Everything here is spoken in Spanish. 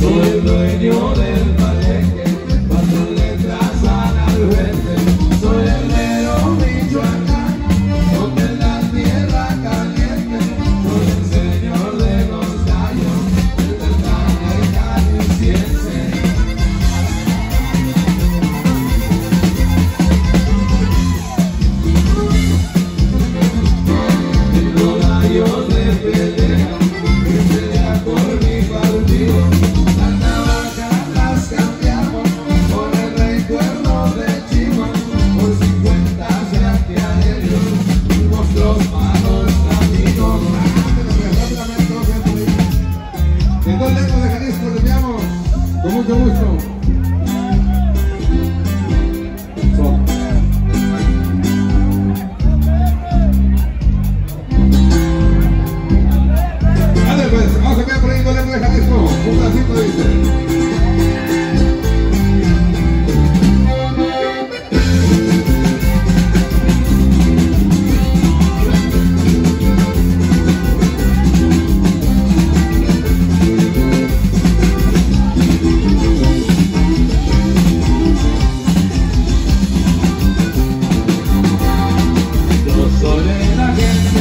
Soy dueño del ballet que letras al albergue. mucho gusto. So. Vale, pues, vamos a ver por ahí de Jalisco. Un pedacito dice. But then again